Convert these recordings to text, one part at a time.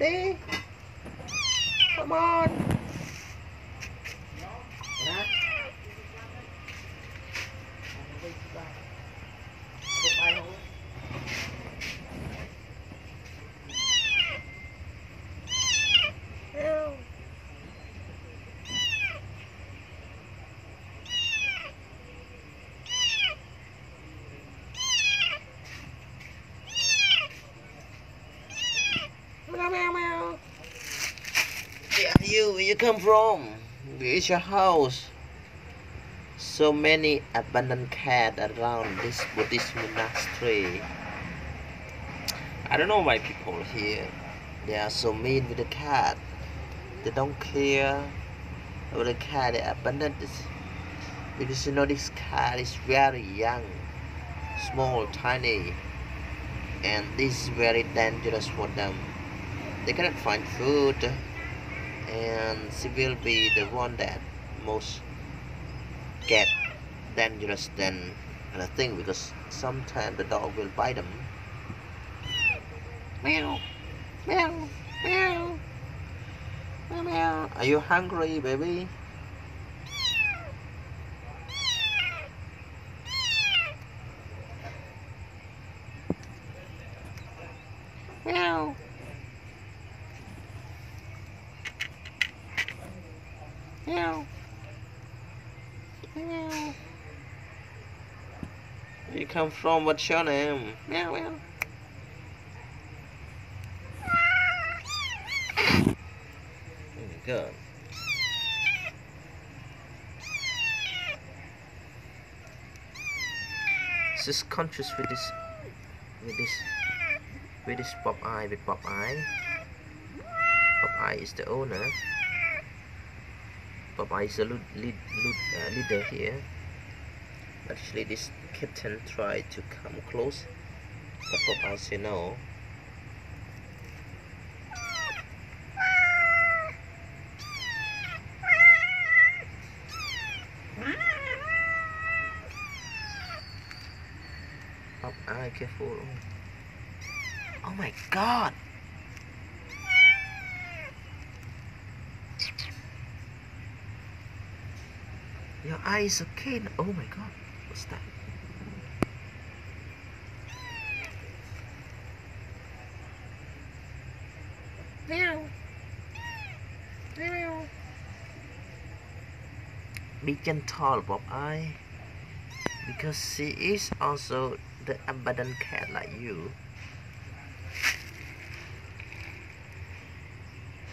Come on. Được bay không? Meow. Meow, meow, meow. Yeah, you, where you come from? Where is your house? So many abandoned cat around this Buddhist monastery. I don't know why people here they are so mean with the cat. They don't care about the cat. They abandoned this because you know this cat is very young, small, tiny, and this is very dangerous for them. They cannot find food, and she will be the one that most get dangerous than other thing because sometimes the dog will bite them. Meow, meow, meow, meow, meow. Are you hungry, baby? Meow. Meow. Where you come from? What's your name? Meow meow. Good. Just conscious with this, with this, with this Popeye, with Popeye. Popeye is the owner. Popeye is the lead, lead, lead, uh, leader here. Actually, this kitten tried to come close, but Popeye said no. Popeye, careful! Oh my God! Your eye is okay. Oh my god. What's that? Meow. Meow. Be gentle, Bob Eye. Because she is also the abandoned cat like you.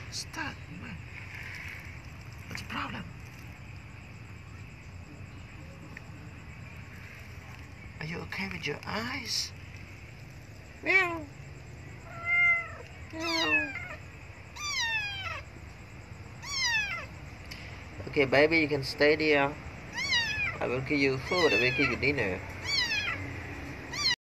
What's that, man? What's the problem? You okay with your eyes? Meow. Meow. Okay, baby, you can stay there. I will give you food. I will give you dinner.